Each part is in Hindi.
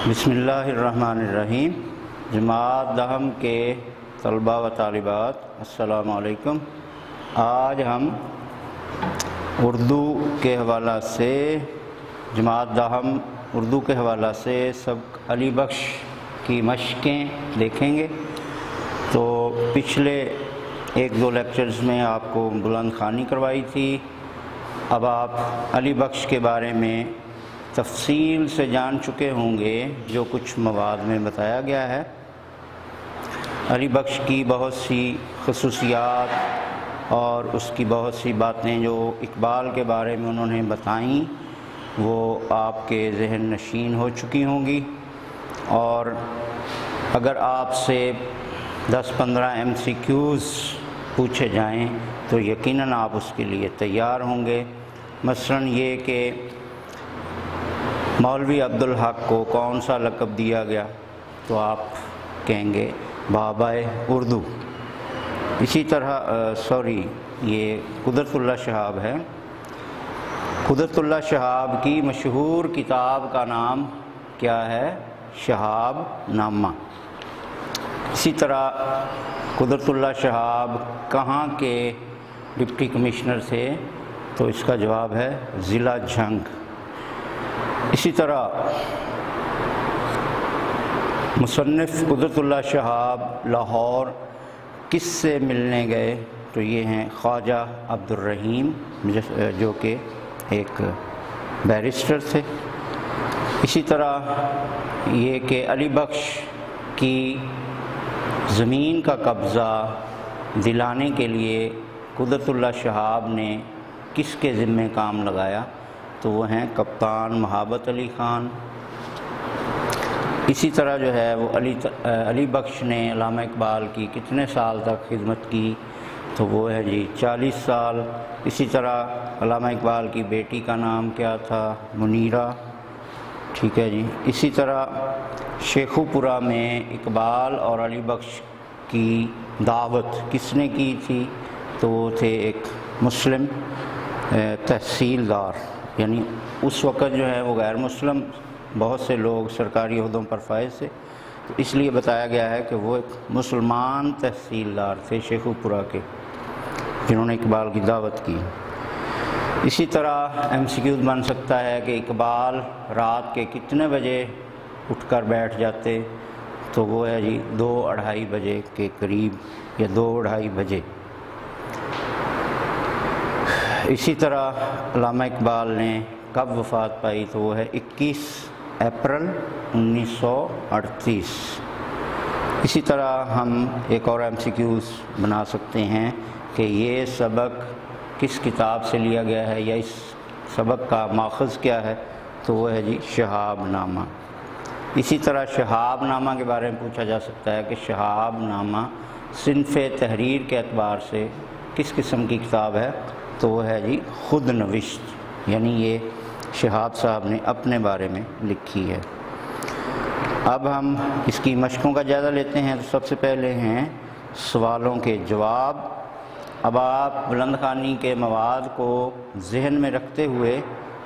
बसमीम जमात दहम के तलबा व तालिबात। असलकुम आज हम उर्दू के हवाला से, जमात दहम उर्दू के हवाला से सब अली बख्श की मशक़ें देखेंगे। तो पिछले एक दो लेक्चर्स में आपको बुलंद खानी करवाई थी। अब आप अली बख्श के बारे में तफसील से जान चुके होंगे जो कुछ मवाद में बताया गया है। अली बख्श की बहुत सी खसूसियात और उसकी बहुत सी बातें जो इकबाल के बारे में उन्होंने बताई, वो आपके जहन नशीन हो चुकी होंगी। और अगर आपसे 10-15 एम सी क्यूज़ पूछे जाएँ तो यकीनन आप उसके लिए तैयार होंगे। मसलन ये कि मौलवी अब्दुल हक को कौन सा लकब दिया गया? तो आप कहेंगे बाबा उर्दू। इसी तरह सॉरी, ये कुदरतुल्ला शहाब है। कुदरतुल्ला शहाब की मशहूर किताब का नाम क्या है? शहाब नामा। इसी तरह, कुदरतुल्ला शहाब कहाँ के डिप्टी कमिश्नर थे? तो इसका जवाब है ज़िला झंग। इसी तरह मुसनफ़ कुदरतुल्ला शहाब लाहौर किस से मिलने गए? तो ये हैं ख्वाजा अब्दुलरहीम जो कि एक बैरिस्टर थे। इसी तरह ये कि अली बख्श की ज़मीन का कब्ज़ा दिलाने के लिए कुदरतुल्ला शहाब ने किसके ज़िम्मे काम लगाया? तो वो हैं कप्तान महाबत अली ख़ान। इसी तरह जो है वो अली त, अली बख्श ने अलामा इकबाल की कितने साल तक खिदमत की तो वो है जी चालीस साल। इसी तरह अलामा इकबाल की बेटी का नाम क्या था? मुनीरा। ठीक है जी। इसी तरह शेखुपुरा में इकबाल और अली बख्श की दावत किसने की थी? तो वो थे एक मुस्लिम तहसीलदार। यानी उस वक़्त जो है वो गैर मुस्लिम, बहुत से लोग सरकारी अहदों पर फायज थे तो इसलिए बताया गया है कि वो एक मुसलमान तहसीलदार थे शेखुपुरा के, जिन्होंने इकबाल की दावत की। इसी तरह एम सी क्यूज बन सकता है कि इकबाल रात के कितने बजे उठकर बैठ जाते तो वो है जी दो अढ़ाई बजे के करीब या दो अढ़ाई बजे। इसी तरह अलामा इकबाल ने कब वफ़ात पाई तो वो है 21 अप्रैल 1938 इसी तरह हम एक और एम बना सकते हैं कि ये सबक किस किताब से लिया गया है या इस सबक का माखज़ क्या है तो वो है जी शहाब नामा इसी तरह शहाब नामा के बारे में पूछा जा सकता है कि शहाब नामा सिनफ़ तहरीर के अतबार से किस किस्म की किताब है तो वो है जी खुद नविश्त यानी ये शहाब साहब ने अपने बारे में लिखी है। अब हम इसकी मशक़ों का ज़्यादा लेते हैं तो सबसे पहले हैं सवालों के जवाब। अब आप बुलंद खानी के मवाद को जहन में रखते हुए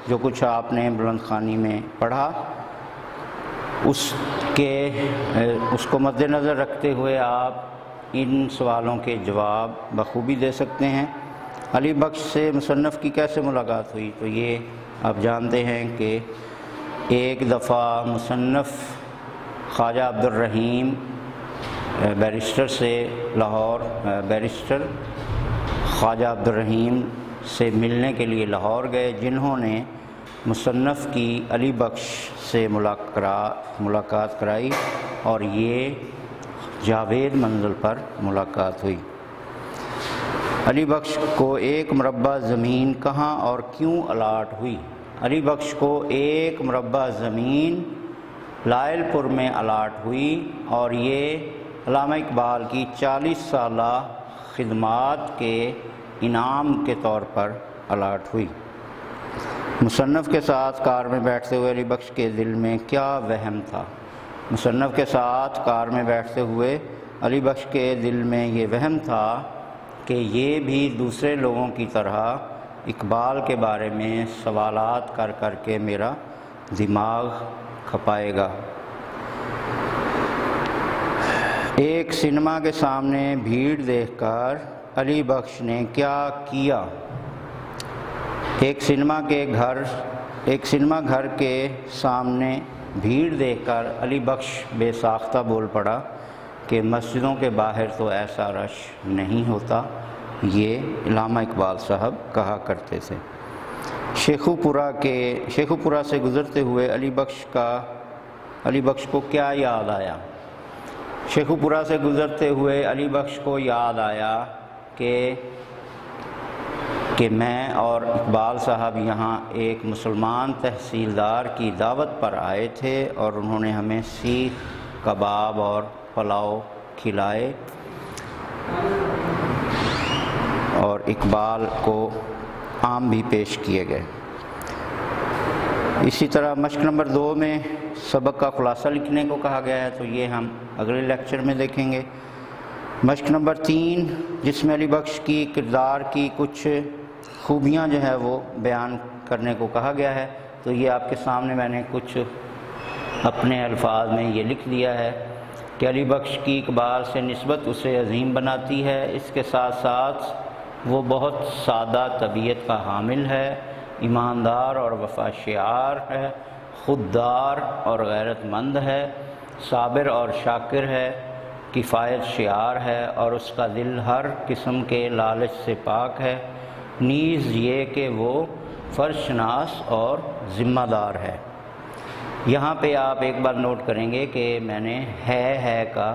जो कुछ आपने बुलंद खानी में पढ़ा, उसके, उसको मद्देनज़र रखते हुए आप इन सवालों के जवाब बखूबी दे सकते हैं। अली बख्श से मुसनफ़ की कैसे मुलाकात हुई? तो ये आप जानते हैं कि एक दफ़ा मुसनफ़ ख्वाजा अब्दुलरहीम बैरिस्टर से लाहौर बैरिस्टर ख्वाजा अब्दुलरहीम से मिलने के लिए लाहौर गए, जिन्होंने मुसनफ़ की अली बख्श से मुलाकरा, मुलाकात कराई और ये जावेद मंजिल पर मुलाकात हुई। अली बख्श को एक मरबा ज़मीन कहाँ और क्यों अलाट हुई? अली बख्श को एक मरबा ज़मीन लायलपुर में अलाट हुई और ये अलामा इकबाल की 40 साल खदमात के इनाम के तौर पर अलाट हुई। मुसन्फ़ के साथ कार में बैठते हुए अली बख्श के दिल में क्या वहम था? मुसन्फ़ के साथ कार में बैठते हुए अली बख्श के दिल में ये वहम था कि ये भी दूसरे लोगों की तरह इकबाल के बारे में सवालात कर कर के मेरा दिमाग खपाएगा। एक सिनेमा के सामने भीड़ देखकर अली बख्श ने क्या किया? एक सिनेमा के घर, एक सिनेमा घर के सामने भीड़ देखकर अली बख्श बेसाख्ता बोल पड़ा। कि मस्जिदों के बाहर तो ऐसा रश नहीं होता, ये इलामा इकबाल साहब कहा करते थे। शेखुपुरा के, शेखुपुरा से गुज़रते हुए अली बख्श का, अली बख्श को क्या याद आया? शेखुपुरा से गुज़रते हुए अली बख्श को याद आया कि कि मैं और इकबाल साहब यहाँ एक मुसलमान तहसीलदार की दावत पर आए थे और उन्होंने हमें सीख, कबाब और पुलाव खिलाए और इकबाल को आम भी पेश किए गए। इसी तरह मश्क नंबर दो में सबक का खुलासा लिखने को कहा गया है तो ये हम अगले लेक्चर में देखेंगे। मश्क नंबर तीन, जिसमें अली बख्श की किरदार की कुछ खूबियाँ जो है वो बयान करने को कहा गया है तो ये आपके सामने मैंने कुछ अपने अल्फाज में ये लिख दिया है। कि अली बख्श की इकबाल से नस्बत उसे अजीम बनाती है। इसके साथ साथ वो बहुत सादा तबीयत का हामिल है, ईमानदार और वफा शार है, खुददार और गैरतमंद है, साबिर और शाकिर है, किफ़ायत शार है और उसका दिल हर किस्म के लालच से पाक है। नीज़ ये कि वो फ़र्शनास और ज़िम्मेदार है। यहाँ पे आप एक बार नोट करेंगे कि मैंने है है का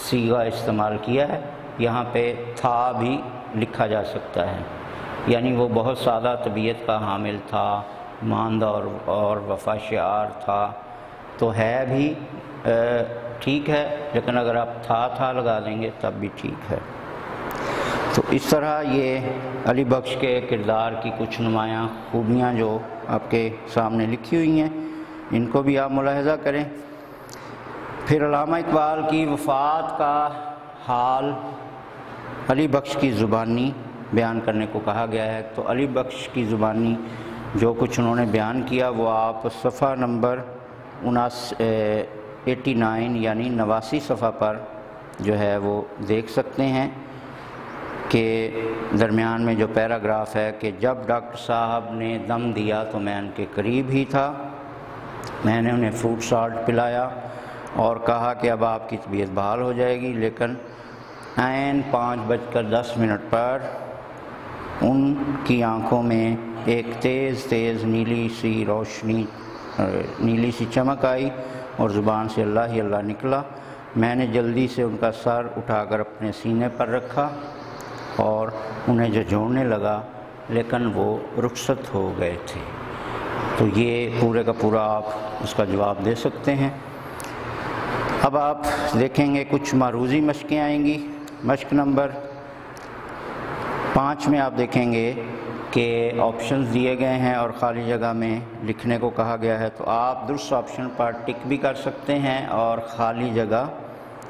सीगा इस्तेमाल किया है। यहाँ पे था भी लिखा जा सकता है। यानी वो बहुत सादा तबीयत का हामिल था ईमानदार और, और वफा शार था। तो है भी ठीक है लेकिन अगर आप था था लगा देंगे तब भी ठीक है। तो इस तरह ये अली बख्श के किरदार की कुछ नुमायाँ खूबियाँ जो आपके सामने लिखी हुई हैं इनको भी आप मुलाहजा करें। फिर अलामा इकबाल की वफ़ात का हाल अली बख्श की ज़ुबानी बयान करने को कहा गया है। तो अली बख्श की ज़ुबानी जो कुछ उन्होंने बयान किया, वो आप सफ़ा नंबर उनास एटी नाइन यानी नवासी सफ़ा पर जो है वो देख सकते हैं के दरमियान में जो पैराग्राफ है कि जब डॉक्टर साहब ने दम दिया तो मैं उनके करीब ही था। मैंने उन्हें फ्रूट साल्ट पिलाया और कहा कि अब आपकी तबीयत बहाल हो जाएगी, लेकिन एन पाँच बजकर दस मिनट पर उनकी आँखों में एक तेज़ तेज़, नीली सी रोशनी नीली सी चमक आई और ज़ुबान से अल्लाह ही अल्लाह निकला। मैंने जल्दी से उनका सर उठाकर अपने सीने पर रखा और उन्हें जो जोड़ने लगा, लेकिन वो रुखसत हो गए थे। तो ये पूरे का पूरा आप उसका जवाब दे सकते हैं। अब आप देखेंगे कुछ मारूजी मशक़ें आएँगी। मशक नंबर पाँच में आप देखेंगे कि ऑप्शंस दिए गए हैं और ख़ाली जगह में लिखने को कहा गया है। तो आप दुरुस्त ऑप्शन पर टिक भी कर सकते हैं और ख़ाली जगह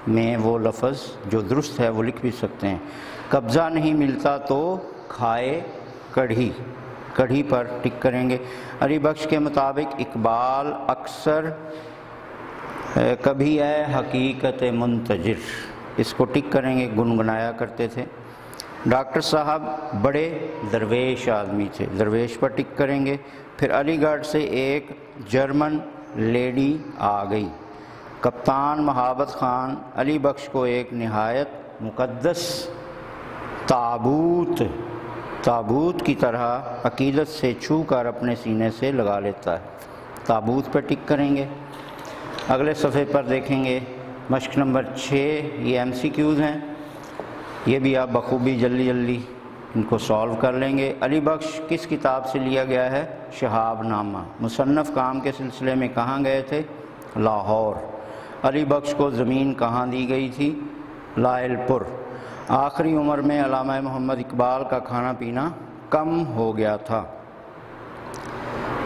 में वो लफ्ज़ जो दुरुस्त है वो लिख भी सकते हैं। कब्ज़ा नहीं मिलता तो खाए कढ़ी। कढ़ी पर टिक करेंगे। अली बख्श के मुताबिक इकबाल अक्सर कभी है हकीकत मुंतजर। इसको टिक करेंगे, गुनगुनाया करते थे। डॉक्टर साहब बड़े दरवेश आदमी थे। दरवेश पर टिक करेंगे। फिर अलीगढ़ से एक जर्मन लेडी आ गई। कप्तान महाबत ख़ान अली बख्श को एक नहायत मुकद्दस ताबूत ताबूत की तरह अकीदत से छू कर अपने सीने से लगा लेता है। ताबूत पर टिक करेंगे। अगले सफ़े पर देखेंगे। मश्क नंबर छः ये एम सी क्यूज़ हैं। ये भी आप बखूबी जल्दी जल्दी इनको सॉल्व कर लेंगे। अली बख्श किस किताब से लिया गया है? शहाब नामा मुसन्फ़ काम के सिलसिले में कहाँ गए थे? लाहौर। अली बख्श को ज़मीन कहाँ दी गई थी? लायलपुर। आखिरी उम्र में अलामा मोहम्मद इकबाल का खाना पीना कम हो गया था।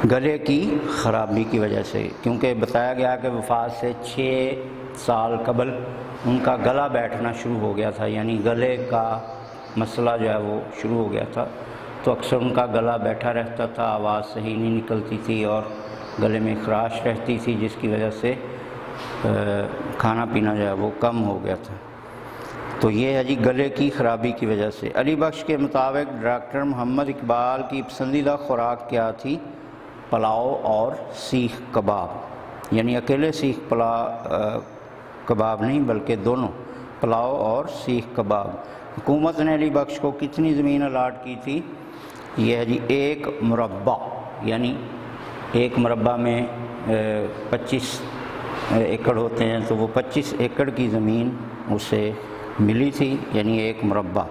गले की ख़राबी की वजह से, क्योंकि बताया गया कि वफात से छः साल कबल उनका गला बैठना शुरू हो गया था, यानी गले का मसला जो है वो शुरू हो गया था। तो अक्सर उनका गला बैठा रहता था, आवाज़ सही नहीं निकलती थी और गले में खराश रहती थी, जिसकी वजह से खाना पीना जो है वो कम हो गया था। तो ये है जी गले की ख़राबी की वजह से। अली बख्श के मुताबिक डॉक्टर मोहम्मद इकबाल की पसंदीदा खुराक क्या थी? पुलाव और सीख कबाब। यानी अकेले सीख पला कबाब नहीं, बल्कि दोनों, पुलाव और सीख कबाब। हुकूमत ने अली बख्श को कितनी ज़मीन अलाट की थी? यह है जी एक मुरबा यानी एक मुरबा में पच्चीस एकड़ होते हैं तो वो 25 एकड़ की ज़मीन उसे मिली थी, यानी एक मुरबा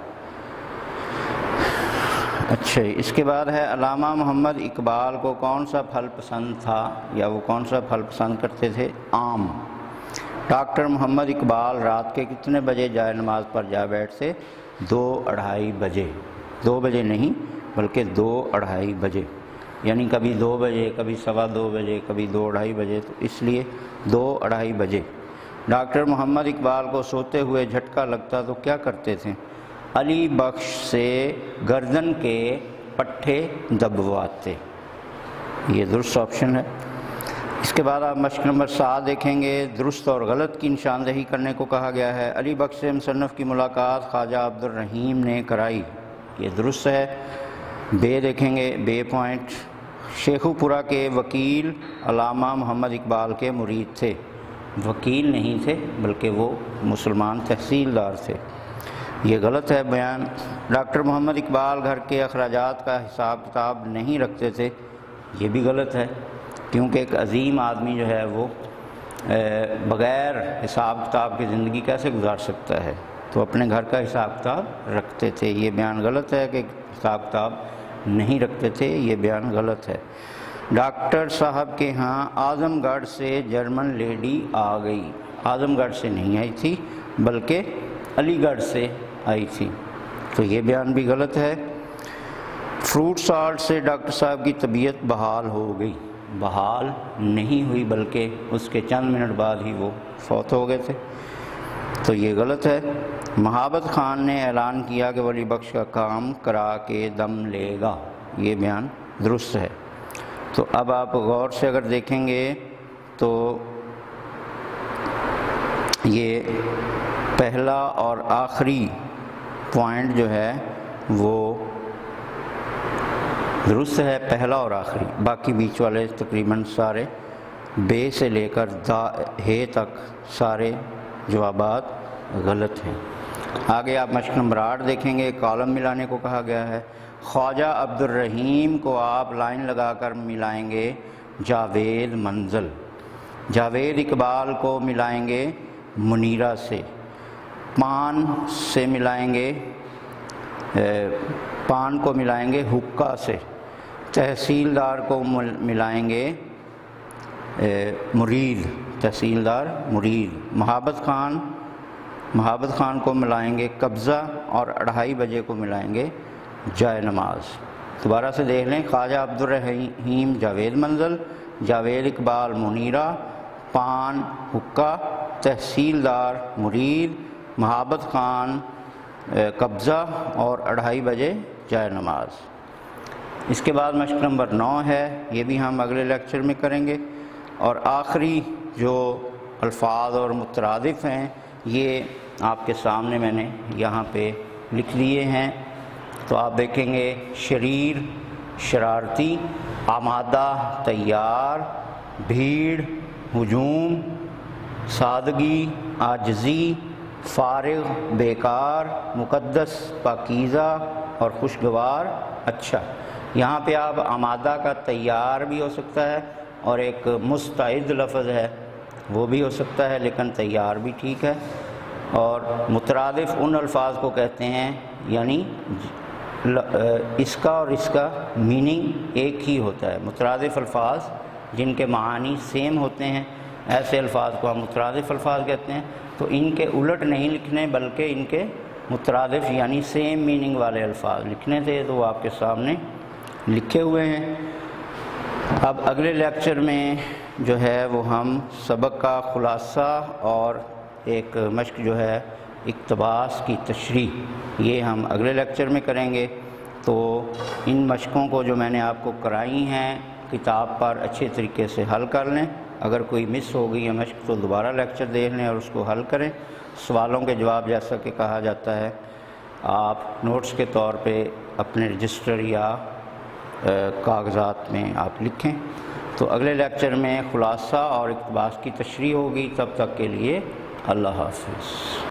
अच्छा इसके बाद है अलामा मोहम्मद इकबाल को कौन सा फल पसंद था, या वो कौन सा फल पसंद करते थे? आम। डॉक्टर मोहम्मद इकबाल रात के कितने बजे जाए नमाज़ पर? जा बैठते दो अढ़ाई बजे। दो बजे नहीं, बल्कि दो अढ़ाई बजे। यानी कभी दो बजे, कभी सवा दो बजे, कभी दो अढ़ाई बजे तो इसलिए दो अढ़ाई बजे। डॉक्टर मोहम्मद इकबाल को सोते हुए झटका लगता तो क्या करते थे? अली बख्श से गर्दन के पट्टे दबवाते। ये दुरुस्त ऑप्शन है। इसके बाद आप मश्क नंबर सात देखेंगे। दुरुस्त और गलत की निशानदही करने को कहा गया है। अली बख्श से मुसनफ़ की मुलाकात ख्वाजा अब्दुलरहीम ने कराई। ये दुरुस्त है। बे देखेंगे। बे पॉइंट। शेखुपुरा के वकील अलामा मोहम्मद इकबाल के मुरीद थे। वकील नहीं थे, बल्कि वो मुसलमान तहसीलदार थे। ये गलत है बयान। डॉक्टर मोहम्मद इकबाल घर के अखराज का हिसाब किताब नहीं रखते थे। ये भी गलत है, क्योंकि एक अजीम आदमी जो है वो बग़ैर हिसाब किताब की ज़िंदगी कैसे गुजार सकता है? तो अपने घर का हिसाब किताब रखते थे। ये बयान गलत है कि हिसाब किताब नहीं रखते थे। ये बयान गलत है। डॉक्टर साहब के यहाँ आज़मगढ़ से जर्मन लेडी आ गई। आज़मगढ़ से नहीं आई थी, बल्कि अलीगढ़ से आई थी। तो ये बयान भी गलत है। फ्रूट साल्ट से डॉक्टर साहब की तबीयत बहाल हो गई। बहाल नहीं हुई, बल्कि उसके चंद मिनट बाद ही वो फौत हो गए थे। तो ये गलत है। महाबत खान ने ऐलान किया कि वली बख्श का काम करा के दम लेगा। ये बयान दुरुस्त है। तो अब आप गौर से अगर देखेंगे तो ये पहला और आखिरी पॉइंट जो है वो दुरुस्त है, पहला और आखिरी। बाकी बीच वाले तकरीबन सारे बे से लेकर दा, हे तक सारे जवाब गलत हैं। आगे आप मश्क नंबर आठ देखेंगे, कॉलम मिलाने को कहा गया है। ख्वाजा अब्दुलरहीम को आप लाइन लगाकर मिलाएँगे जावेद मंजिल। जावेद इकबाल को मिलाएँगे मुनीरा से। पान से मिलाएँगे पान को मिलाएँगे हुक्का से। तहसीलदार को मिलाएँगे मुरीद। तहसीलदार मुरीद। महाबत खान महाबत खान को मिलाएँगे कब्ज़ा और अढ़ाई बजे को मिलाएँगे जाय नमाज़। दोबारा से देख लें, ख्वाजा अब्दुलरहीम जावेद मंजिल, जावेद इकबाल मुनीरा, पान हुक्का, तहसीलदार मुरीद, महाबत खान कब्ज़ा और अढ़ाई बजे जाय नमाज़। इसके बाद मश्क नंबर नौ है, ये भी हम अगले लेक्चर में करेंगे। और आखिरी जो अल्फाज और मुतरदफ़ हैं, ये आपके सामने मैंने यहाँ पे लिख लिए हैं। तो आप देखेंगे शरीर, शरारती, आमादा, तैयार, भीड़, हजूम, सादगी, आजजी, फारग, बेकार, मुकद्दस, पाकिज़ा और खुशगवार अच्छा। यहाँ पे आप आमादा का तैयार भी हो सकता है और एक मुस्तैद लफ्ज़ है, वो भी हो सकता है, लेकिन तैयार भी ठीक है। और मुतरदफ़ उन अल्फाज को कहते हैं, यानी इसका और इसका मीनिंग एक ही होता है। मुतरदफ़ अल्फाज जिनके मानी सेम होते हैं, ऐसे अल्फाज को हम मुतरदफ़ अल्फाज कहते हैं। तो इनके उलट नहीं लिखने, बल्कि इनके मुतरदफ़ यानी सेम मीनिंग वाले अल्फाज लिखने थे तो वो आपके सामने लिखे हुए हैं। अब अगले लेक्चर में जो है, वो हम सबक का ख़ुलासा और एक मश्क जो है इकतबास की तशरी ये हम अगले लेक्चर में करेंगे। तो इन मशक़ों को जो मैंने आपको कराई हैं, किताब पर अच्छे तरीके से हल कर लें। अगर कोई मिस हो गई है मश्क तो दोबारा लेक्चर देख लें और उसको हल करें। सवालों के जवाब जैसा कि कहा जाता है, आप नोट्स के तौर पे अपने रजिस्टर या कागज़ात में आप लिखें। तो अगले लेक्चर में ख़ुलासा और इकतबास की तशरी होगी। तब तक के लिए अल्लाह हाफिज़।